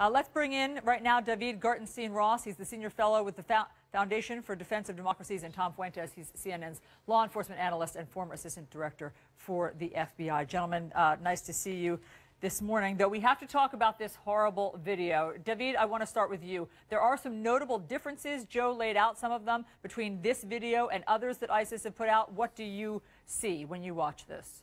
Uh, let's bring in right now David Gartenstein Ross. He's the senior fellow with the Foundation for Defense of Democracies, and Tom Fuentes. He's CNN's law enforcement analyst and former assistant director for the FBI. Gentlemen, uh, nice to see you this morning, though we have to talk about this horrible video. David, I want to start with you. There are some notable differences. Joe laid out some of them between this video and others that ISIS have put out. What do you see when you watch this?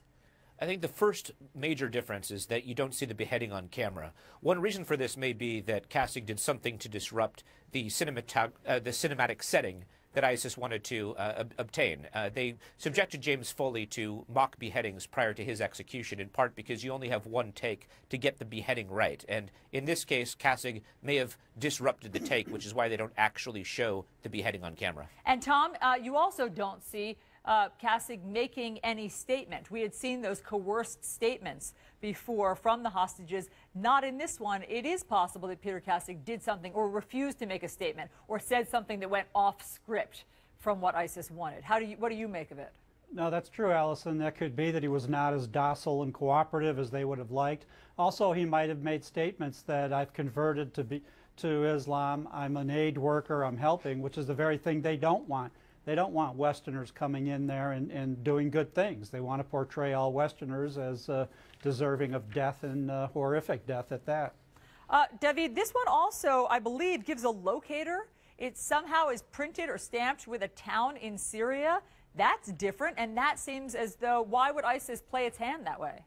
I think the first major difference is that you don't see the beheading on camera. One reason for this may be that Kassig did something to disrupt the, cinematog- uh, the cinematic setting that ISIS wanted to uh, ob- obtain. Uh, they subjected James Foley to mock beheadings prior to his execution, in part because you only have one take to get the beheading right. And in this case, Kassig may have disrupted the take, which is why they don't actually show the beheading on camera. And Tom, uh, you also don't see uh, Kassig making any statement. We had seen those coerced statements before from the hostages. Not in this one. It is possible that Peter Kassig did something or refused to make a statement or said something that went off script from what ISIS wanted. How do you, what do you make of it? No, that's true, Alisyn. That could be that he was not as docile and cooperative as they would have liked. Also, he might have made statements that I've converted to be to Islam. I'm an aid worker. I'm helping, which is the very thing they don't want. They don't want Westerners coming in there and, and doing good things. They want to portray all Westerners as uh, deserving of death and uh, horrific death at that. Uh, David, this one also, I believe, gives a locator. It somehow is printed or stamped with a town in Syria. That's different, and that seems as though why would ISIS play its hand that way?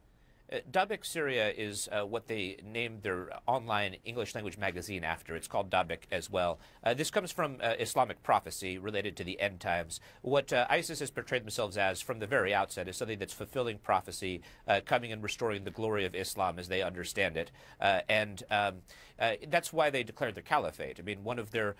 Uh, Dabiq Syria is uh, what they named their online English language magazine after. It's called Dabiq as well. Uh, this comes from uh, Islamic prophecy related to the end times. What uh, ISIS has portrayed themselves as from the very outset is something that's fulfilling prophecy, uh, coming and restoring the glory of Islam as they understand it. and um, that's why they declared the caliphate. I mean, one of their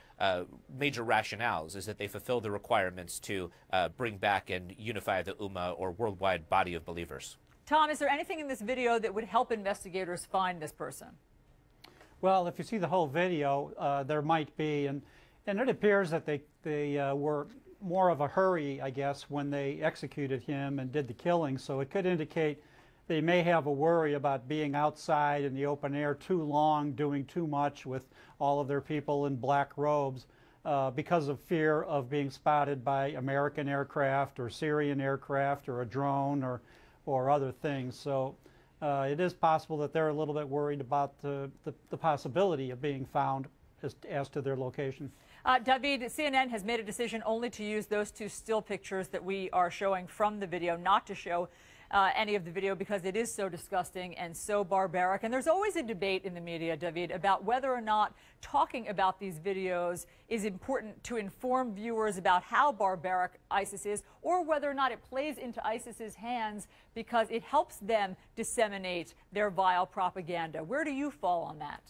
major rationales is that they fulfill the requirements to bring back and unify the Ummah or worldwide body of believers. Tom, is there anything in this video that would help investigators find this person? Well, if you see the whole video, uh, there might be, and, and it appears that they, they uh, were more of a hurry, I guess, when they executed him and did the killing. So it could indicate they may have a worry about being outside in the open air too long, doing too much with all of their people in black robes uh, because of fear of being spotted by American aircraft or Syrian aircraft or a drone or or other things. So uh, it is possible that they're a little bit worried about the, the, the possibility of being found as, as to their location. Uh, David, CNN has made a decision only to use those two still pictures that we are showing from the video, not to show uh, any of the video because it is so disgusting and so barbaric. And there's always a debate in the media, David, about whether or not talking about these videos is important to inform viewers about how barbaric ISIS is or whether or not it plays into ISIS's hands because it helps them disseminate their vile propaganda. Where do you fall on that?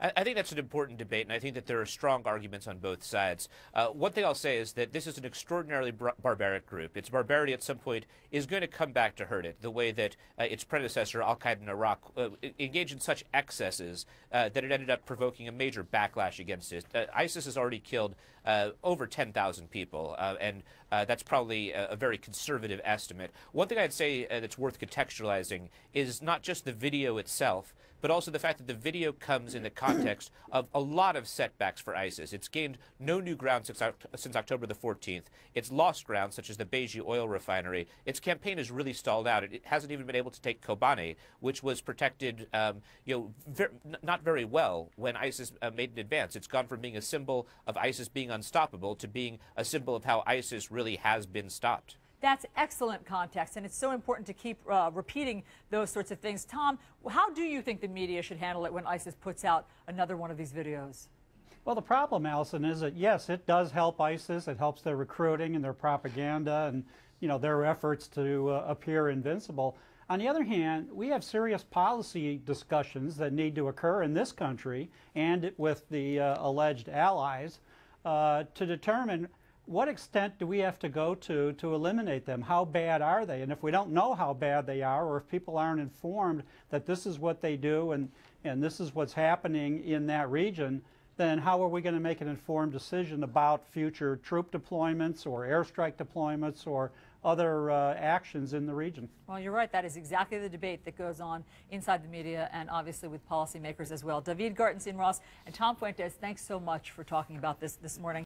I, think that's an important debate, and I think that there are strong arguments on both sides. Uh, one thing I'll say is that this is an extraordinarily bar barbaric group. Its barbarity at some point is going to come back to hurt it, the way that uh, its predecessor, Al Qaeda in Iraq, uh, engaged in such excesses uh, that it ended up provoking a major backlash against it. Uh, ISIS has already killed uh, over 10,000 people, and that's probably a, a, very conservative estimate. One thing I'd say that's worth contextualizing is not just the video itself, but also the fact that the video comes in the context of a lot of setbacks for ISIS. It's gained no new ground since, since October the 14th. It's lost ground, such as the Beji oil refinery. Its campaign has really stalled out. It, hasn't even been able to take Kobane, which was protected, um, you know, ver not very well when ISIS uh, made an advance. It's gone from being a symbol of ISIS being unstoppable to being a symbol of how ISIS really has been stopped. That's excellent context, and it's so important to keep uh, repeating those sorts of things. Tom, how do you think the media should handle it when ISIS puts out another one of these videos? Well, the problem, Alisyn, is that yes, it does help ISIS. It helps their recruiting and their propaganda and you know their efforts to uh, appear invincible. On the other hand, we have serious policy discussions that need to occur in this country and with the uh, alleged allies uh, to determine what extent do we have to go to to eliminate them? How bad are they? And if we don't know how bad they are, or if people aren't informed that this is what they do and, and this is what's happening in that region, then how are we going to make an informed decision about future troop deployments or airstrike deployments or, other uh, actions in the region. Well, you're right. That is exactly the debate that goes on inside the media and obviously with policymakers as well. David Gartenstein Ross and Tom Fuentes, thanks so much for talking about this this morning.